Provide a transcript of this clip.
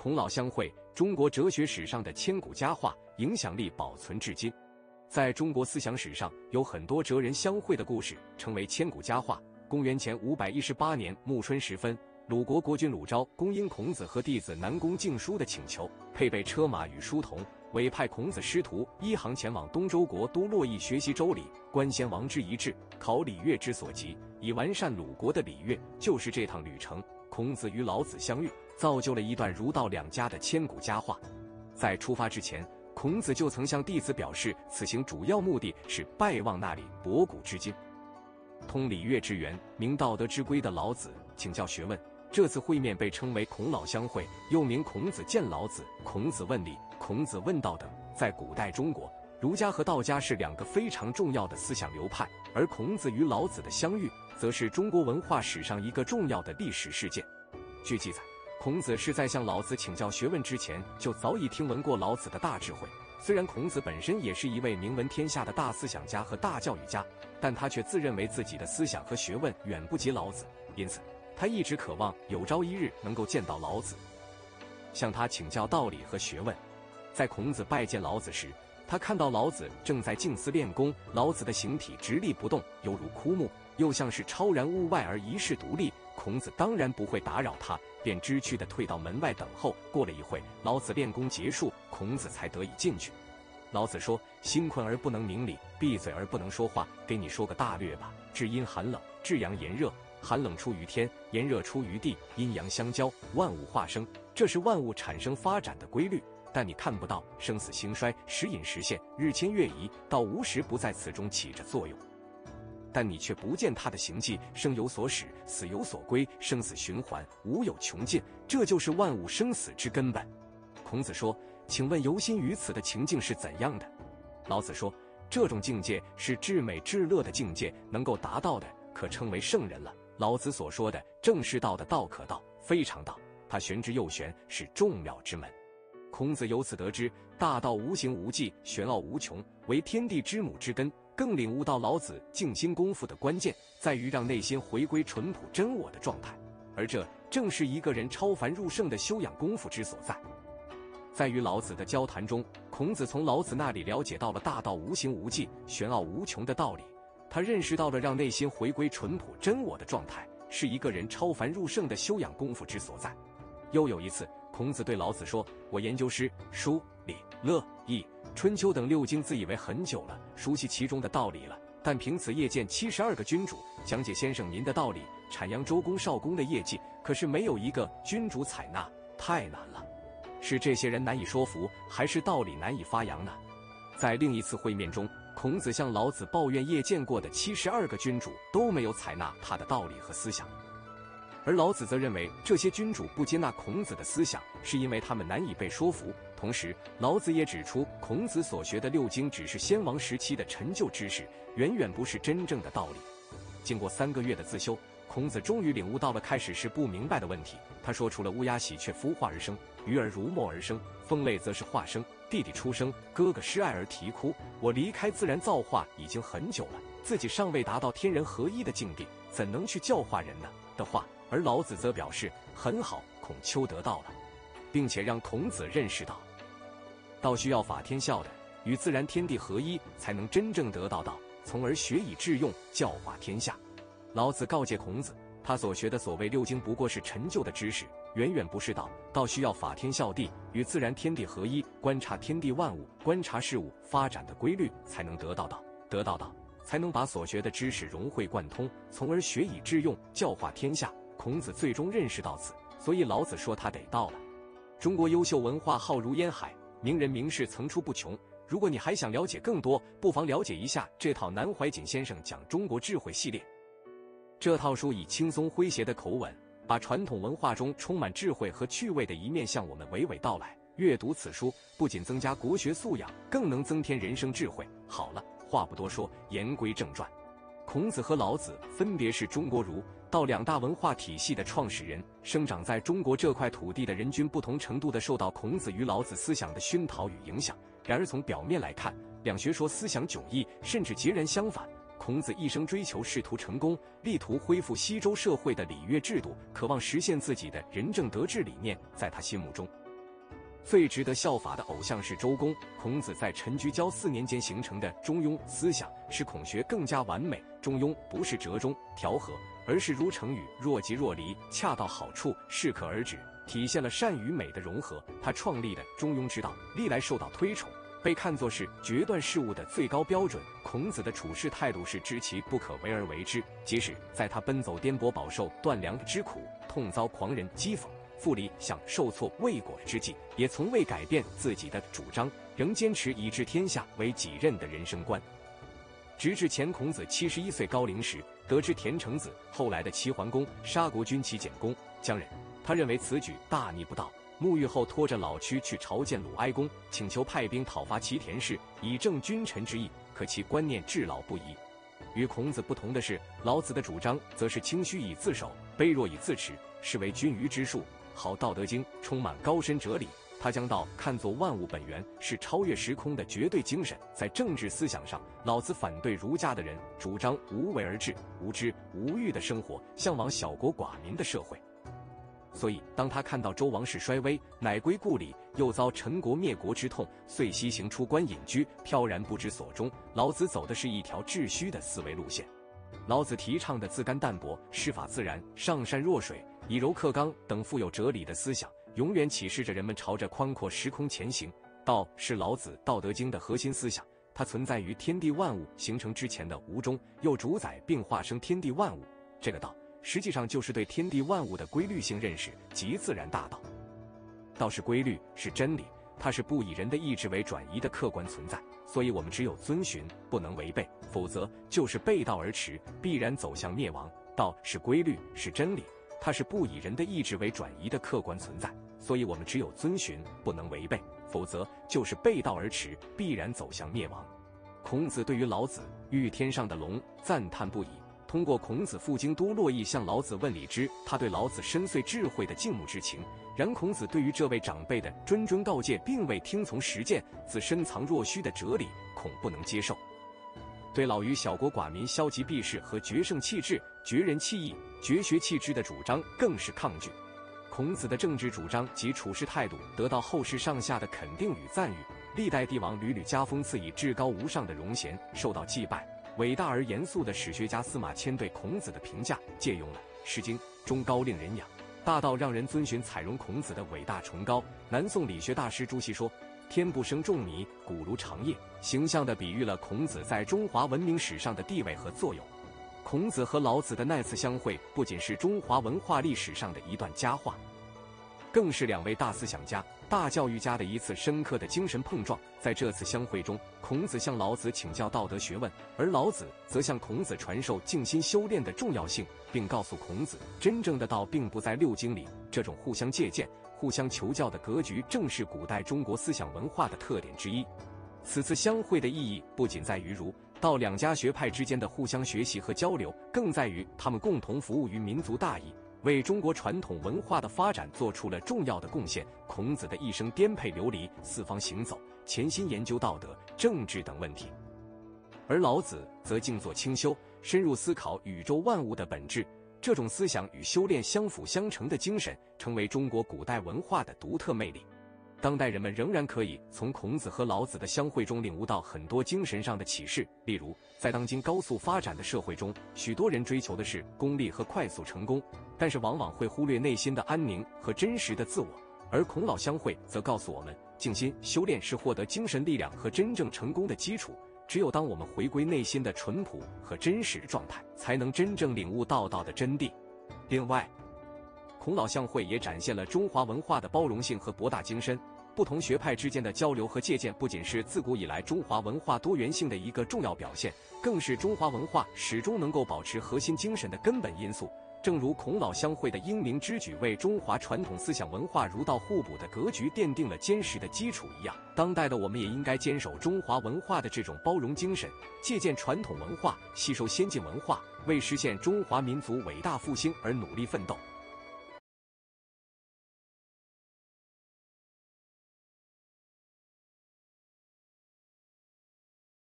孔老相会，中国哲学史上的千古佳话，影响力保存至今。在中国思想史上，有很多哲人相会的故事，成为千古佳话。公元前五百一十八年暮春时分，鲁国国君鲁昭公因孔子和弟子南宫敬叔的请求，配备车马与书童，委派孔子师徒一行前往东周国都洛邑学习周礼、观先王之仪制，考礼乐之所及，以完善鲁国的礼乐。就是这趟旅程，孔子与老子相遇。造就了一段儒道两家的千古佳话。在出发之前，孔子就曾向弟子表示，此行主要目的是拜望那里博古知今、通礼乐之源、明道德之规的老子，请教学问。这次会面被称为孔老相会，又名孔子见老子、孔子问礼、孔子问道等。在古代中国，儒家和道家是两个非常重要的思想流派，而孔子与老子的相遇，则是中国文化史上一个重要的历史事件。据记载。孔子是在向老子请教学问之前，就早已听闻过老子的大智慧。虽然孔子本身也是一位名闻天下的大思想家和大教育家，但他却自认为自己的思想和学问远不及老子，因此他一直渴望有朝一日能够见到老子，向他请教道理和学问。在孔子拜见老子时，他看到老子正在静思练功，老子的形体直立不动，犹如枯木，又像是超然物外而一世独立。孔子当然不会打扰他，便知趣地退到门外等候。过了一会，老子练功结束，孔子才得以进去。老子说：“心困而不能明理，闭嘴而不能说话。给你说个大略吧。至阴寒冷，至阳炎热。寒冷出于天，炎热出于地，阴阳相交，万物化生，这是万物产生发展的规律。但你看不到，生死兴衰，时隐时现，日迁月移，到无时不在此中起着作用。”但你却不见他的行迹，生有所始，死有所归，生死循环，无有穷尽，这就是万物生死之根本。孔子说：“请问由心于此的情境是怎样的？”老子说：“这种境界是至美至乐的境界，能够达到的，可称为圣人了。”老子所说的正是道的道可道，非常道。他玄之又玄，是众妙之门。孔子由此得知，大道无形无迹，玄奥无穷，为天地之母之根。更领悟到老子静心功夫的关键在于让内心回归淳朴真我的状态，而这正是一个人超凡入圣的修养功夫之所在。在与老子的交谈中，孔子从老子那里了解到了大道无形无迹、玄奥无穷的道理。他认识到了让内心回归淳朴真我的状态是一个人超凡入圣的修养功夫之所在。又有一次，孔子对老子说：“我研究诗、书、礼、乐、易。”春秋等六经自以为很久了，熟悉其中的道理了，但凭此夜见七十二个君主讲解先生您的道理，阐扬周公少公的业绩，可是没有一个君主采纳，太难了。是这些人难以说服，还是道理难以发扬呢？在另一次会面中，孔子向老子抱怨夜见过的七十二个君主都没有采纳他的道理和思想。而老子则认为，这些君主不接纳孔子的思想，是因为他们难以被说服。同时，老子也指出，孔子所学的六经只是先王时期的陈旧知识，远远不是真正的道理。经过三个月的自修，孔子终于领悟到了开始时不明白的问题。他说：“出了乌鸦、喜鹊孵化而生，鱼儿如墨而生，风类则是化生。弟弟出生，哥哥失爱而啼哭。我离开自然造化已经很久了，自己尚未达到天人合一的境地，怎能去教化人呢？”的话。而老子则表示很好，孔丘得到了，并且让孔子认识到，道需要法天效的，与自然天地合一，才能真正得到道，从而学以致用，教化天下。老子告诫孔子，他所学的所谓六经不过是陈旧的知识，远远不是道。道需要法天效地，与自然天地合一，观察天地万物，观察事物发展的规律，才能得到道。得到道，才能把所学的知识融会贯通，从而学以致用，教化天下。孔子最终认识到此，所以老子说他得到了。中国优秀文化浩如烟海，名人名士层出不穷。如果你还想了解更多，不妨了解一下这套南怀瑾先生讲中国智慧系列。这套书以轻松诙谐的口吻，把传统文化中充满智慧和趣味的一面向我们娓娓道来。阅读此书，不仅增加国学素养，更能增添人生智慧。好了，话不多说，言归正传。孔子和老子分别是中国儒到两大文化体系的创始人，生长在中国这块土地的人均不同程度的受到孔子与老子思想的熏陶与影响。然而从表面来看，两学说思想迥异，甚至截然相反。孔子一生追求仕途成功，力图恢复西周社会的礼乐制度，渴望实现自己的仁政德治理念。在他心目中，最值得效法的偶像是周公。孔子在陈居交四年间形成的中庸思想，使孔学更加完美。中庸不是折中调和，而是如成语“若即若离”，恰到好处，适可而止，体现了善与美的融合。他创立的中庸之道，历来受到推崇。被看作是决断事物的最高标准。孔子的处事态度是知其不可为而为之，即使在他奔走颠簸、饱受断粮之苦、痛遭狂人讥讽、腹里想受挫未果之际，也从未改变自己的主张，仍坚持以治天下为己任的人生观。直至前孔子七十一岁高龄时，得知田成子后来的齐桓公杀国君齐简公将人，他认为此举大逆不道。沐浴后，拖着老躯去朝见鲁哀公，请求派兵讨伐齐田氏，以正君臣之意。可其观念至老不移。与孔子不同的是，老子的主张则是清虚以自守，卑弱以自持，是为君愚之术。好《道德经》，充满高深哲理。他将道看作万物本源，是超越时空的绝对精神。在政治思想上，老子反对儒家的人，主张无为而治、无知无欲的生活，向往小国寡民的社会。所以，当他看到周王室衰微，乃归故里，又遭陈国灭国之痛，遂西行出关隐居，飘然不知所终。老子走的是一条秩虚的思维路线。老子提倡的自甘淡泊、师法自然、上善若水、以柔克刚等富有哲理的思想，永远启示着人们朝着宽阔时空前行。道是老子《道德经》的核心思想，它存在于天地万物形成之前的无中，又主宰并化生天地万物。这个道。实际上就是对天地万物的规律性认识及自然大道。道是规律，是真理，它是不以人的意志为转移的客观存在，所以我们只有遵循，不能违背，否则就是背道而驰，必然走向灭亡。道是规律，是真理，它是不以人的意志为转移的客观存在，所以我们只有遵循，不能违背，否则就是背道而驰，必然走向灭亡。孔子对于老子遇天上的龙赞叹不已。通过孔子赴京都洛邑向老子问礼之，他对老子深邃智慧的敬慕之情。然孔子对于这位长辈的谆谆告诫，并未听从实践，自深藏若虚的哲理，恐不能接受。对老于小国寡民、消极避世和决胜气质、绝人弃义、绝学弃之的主张，更是抗拒。孔子的政治主张及处事态度得到后世上下的肯定与赞誉，历代帝王屡屡加封赐以至高无上的荣衔，受到祭拜。伟大而严肃的史学家司马迁对孔子的评价，借用了《诗经》中“高令人仰，大道让人遵循”，采容孔子的伟大崇高。南宋理学大师朱熹说：“天不生仲尼，古如长夜。”形象地比喻了孔子在中华文明史上的地位和作用。孔子和老子的那次相会，不仅是中华文化历史上的一段佳话。更是两位大思想家、大教育家的一次深刻的精神碰撞。在这次相会中，孔子向老子请教道德学问，而老子则向孔子传授静心修炼的重要性，并告诉孔子，真正的道并不在六经里。这种互相借鉴、互相求教的格局，正是古代中国思想文化的特点之一。此次相会的意义，不仅在于儒道两家学派之间的互相学习和交流，更在于他们共同服务于民族大义。为中国传统文化的发展做出了重要的贡献。孔子的一生颠沛流离，四方行走，潜心研究道德、政治等问题；而老子则静坐清修，深入思考宇宙万物的本质。这种思想与修炼相辅相成的精神，成为中国古代文化的独特魅力。当代人们仍然可以从孔子和老子的相会中领悟到很多精神上的启示。例如，在当今高速发展的社会中，许多人追求的是功利和快速成功，但是往往会忽略内心的安宁和真实的自我。而孔老相会则告诉我们，静心修炼是获得精神力量和真正成功的基础。只有当我们回归内心的淳朴和真实状态，才能真正领悟道道的真谛。另外，孔老相会也展现了中华文化的包容性和博大精深。不同学派之间的交流和借鉴，不仅是自古以来中华文化多元性的一个重要表现，更是中华文化始终能够保持核心精神的根本因素。正如孔老相会的英明之举，为中华传统思想文化儒道互补的格局奠定了坚实的基础一样，当代的我们也应该坚守中华文化的这种包容精神，借鉴传统文化，吸收先进文化，为实现中华民族伟大复兴而努力奋斗。